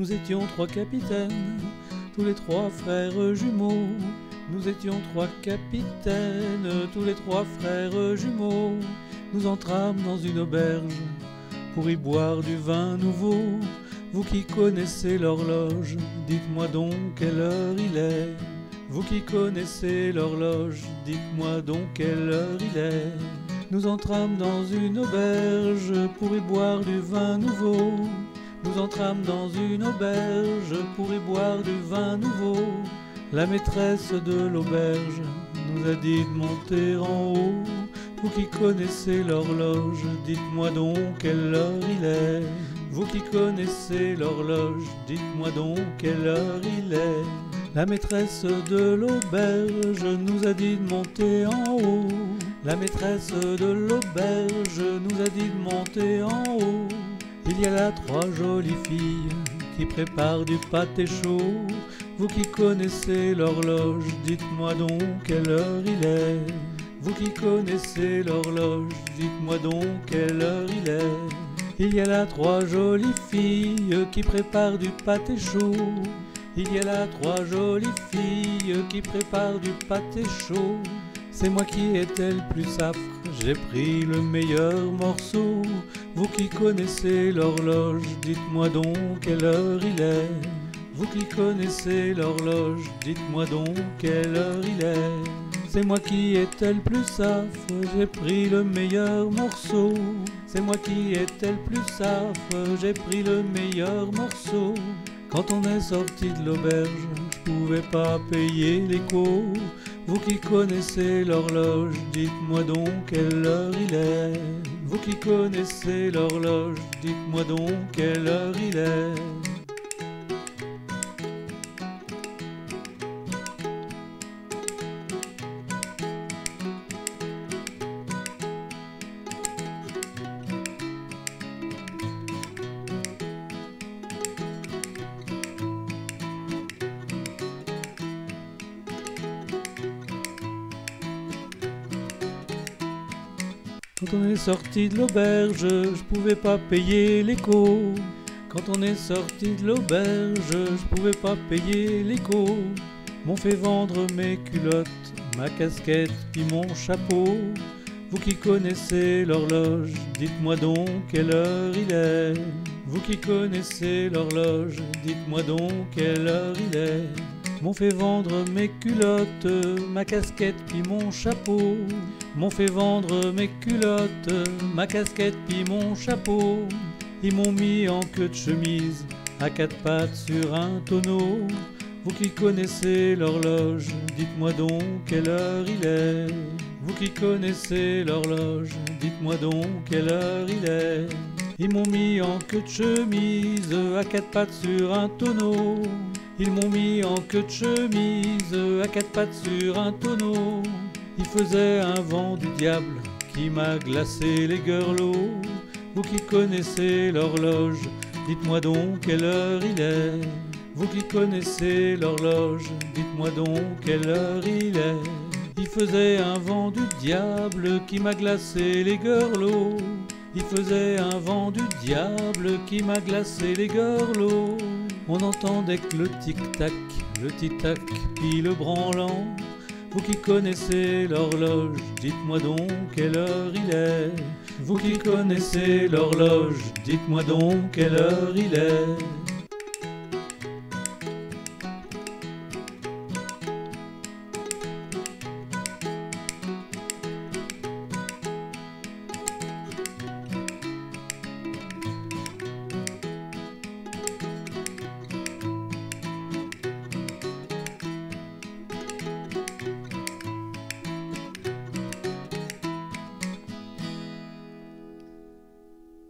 Nous étions trois capitaines, tous les trois frères jumeaux. Nous étions trois capitaines, tous les trois frères jumeaux. Nous entrâmes dans une auberge pour y boire du vin nouveau. Vous qui connaissez l'horloge, dites-moi donc quelle heure il est. Vous qui connaissez l'horloge, dites-moi donc quelle heure il est. Nous entrâmes dans une auberge pour y boire du vin nouveau. Nous entrâmes dans une auberge pour y boire du vin nouveau. La maîtresse de l'auberge nous a dit de monter en haut. Vous qui connaissez l'horloge, dites-moi donc quelle heure il est. Vous qui connaissez l'horloge, dites-moi donc quelle heure il est. La maîtresse de l'auberge nous a dit de monter en haut. La maîtresse de l'auberge nous a dit de monter en haut. Il y a là trois jolies filles qui préparent du pâté chaud. Vous qui connaissez l'horloge, dites-moi donc quelle heure il est. Vous qui connaissez l'horloge, dites-moi donc quelle heure il est. Il y a là trois jolies filles qui préparent du pâté chaud. Il y a là trois jolies filles qui préparent du pâté chaud. C'est moi qui étais le plus safre, j'ai pris le meilleur morceau. Vous qui connaissez l'horloge, dites-moi donc quelle heure il est. Vous qui connaissez l'horloge, dites-moi donc quelle heure il est. C'est moi qui étais le plus safre, j'ai pris le meilleur morceau. C'est moi qui étais le plus safre, j'ai pris le meilleur morceau. Quand on est sorti de l'auberge, je pouvais pas payer l'écho. Vous qui connaissez l'horloge, dites-moi donc quelle heure il est. Vous qui connaissez l'horloge, dites-moi donc quelle heure il est. Quand on est sorti de l'auberge, je pouvais pas payer l'écho. Quand on est sorti de l'auberge, je pouvais pas payer l'écho. M'ont fait vendre mes culottes, ma casquette, puis mon chapeau. Vous qui connaissez l'horloge, dites-moi donc quelle heure il est. Vous qui connaissez l'horloge, dites-moi donc quelle heure il est. M'ont fait vendre mes culottes, ma casquette puis mon chapeau. M'ont fait vendre mes culottes, ma casquette puis mon chapeau. Ils m'ont mis en queue de chemise, à quatre pattes sur un tonneau. Vous qui connaissez l'horloge, dites-moi donc quelle heure il est. Vous qui connaissez l'horloge, dites-moi donc quelle heure il est. Ils m'ont mis en queue de chemise, à quatre pattes sur un tonneau. Ils m'ont mis en queue de chemise, à quatre pattes sur un tonneau. Il faisait un vent du diable qui m'a glacé les gueuleaux. Vous qui connaissez l'horloge, dites-moi donc quelle heure il est. Vous qui connaissez l'horloge, dites-moi donc quelle heure il est. Il faisait un vent du diable qui m'a glacé les gueuleaux. Il faisait un vent du diable qui m'a glacé les gueuleaux. On entendait que le tic-tac, le tic-tac, puis le branlant. Vous qui connaissez l'horloge, dites-moi donc quelle heure il est. Vous qui connaissez l'horloge, dites-moi donc quelle heure il est.